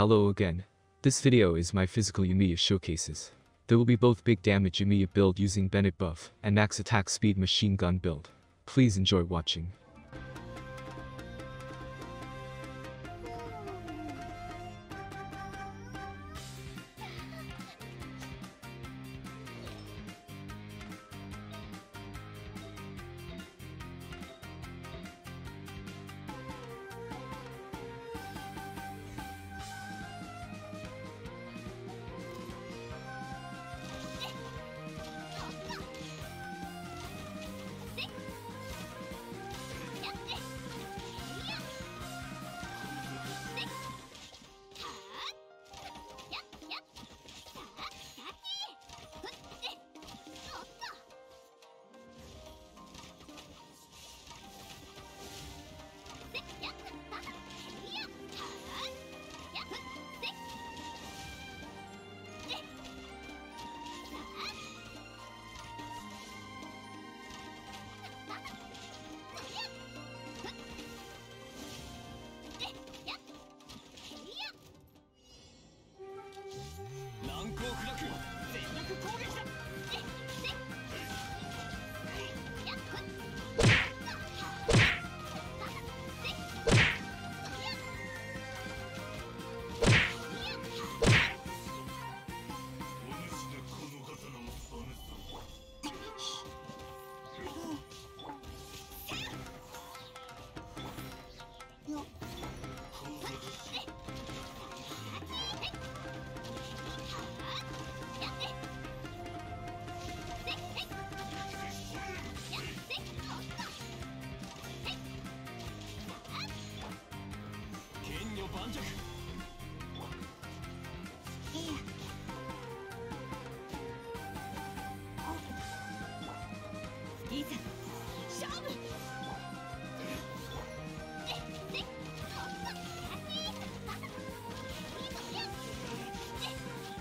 Hello again. This video is my physical Yoimiya showcases. There will be both big damage Yoimiya build using Bennett buff and max attack speed machine gun build. Please enjoy watching.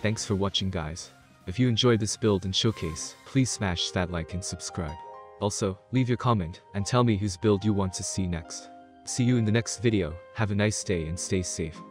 Thanks for watching guys. If you enjoyed this build and showcase, please smash that like and subscribe. Also, leave your comment and tell me whose build you want to see next. See you in the next video, have a nice day and stay safe.